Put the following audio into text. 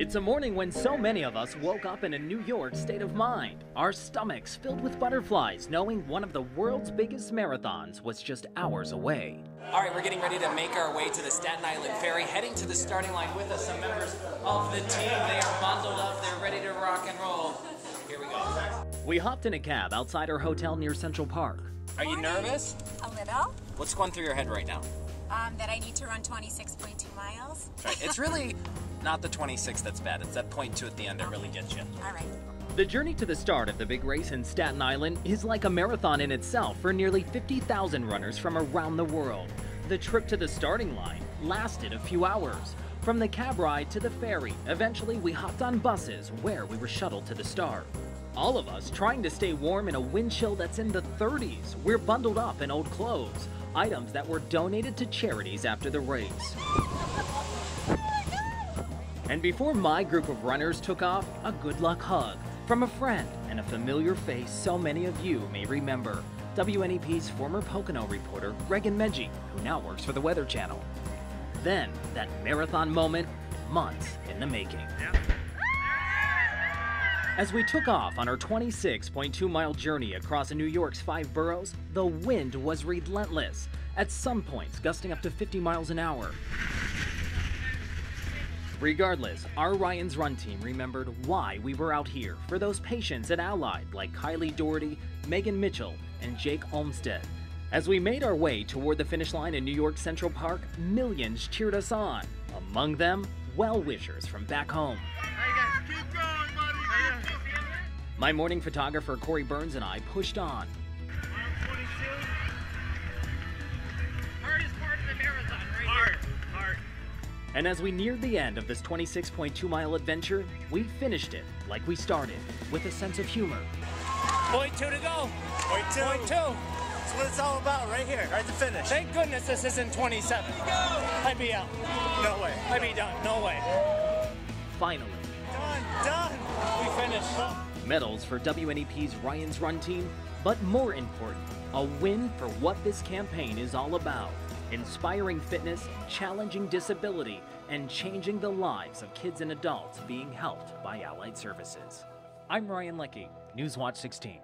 It's a morning when so many of us woke up in a New York state of mind, our stomachs filled with butterflies, knowing one of the world's biggest marathons was just hours away. All right, we're getting ready to make our way to the Staten Island Ferry, heading to the starting line with us. Some members of the team, they are bundled up, they're ready to rock and roll. Here we go. We hopped in a cab outside our hotel near Central Park. Are you nervous? A little. What's going through your head right now? Um, that I need to run 26.2 miles. Right, It's really not the 26 that's bad, it's that point two at the end that really gets you. All right. The journey to the start of the big race in Staten Island is like a marathon in itself for nearly 50,000 runners from around the world. The trip to the starting line lasted a few hours. From the cab ride to the ferry, eventually we hopped on buses where we were shuttled to the start. All of us trying to stay warm in a wind chill that's in the 30s. We're bundled up in old clothes, items that were donated to charities after the race. And before my group of runners took off, a good luck hug from a friend and a familiar face so many of you may remember. WNEP's former Pocono reporter, Regan Medji, who now works for the Weather Channel. Then, that marathon moment, months in the making. As we took off on our 26.2 mile journey across New York's five boroughs, the wind was relentless, at some points gusting up to 50 miles an hour. Regardless, our Ryan's Run team remembered why we were out here for those patients and allied like Kylie Doherty, Megan Mitchell, and Jake Olmstead. As we made our way toward the finish line in New York Central Park, millions cheered us on. Among them, well wishers from back home. Going, My morning photographer Corey Burns and I pushed on. And as we neared the end of this 26.2 mile adventure, we finished it like we started, with a sense of humor. Point two to go. Point two. Point two. That's what it's all about right here, right at the finish. Thank goodness this isn't 27. I'd be out. No way. I'd be done. No way. Finally, Done, done. We finished. medals for WNEP's Ryan's Run team, but more important, a win for what this campaign is all about inspiring fitness, challenging disability, and changing the lives of kids and adults being helped by Allied Services. I'm Ryan Leckie, Newswatch 16.